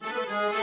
Bye.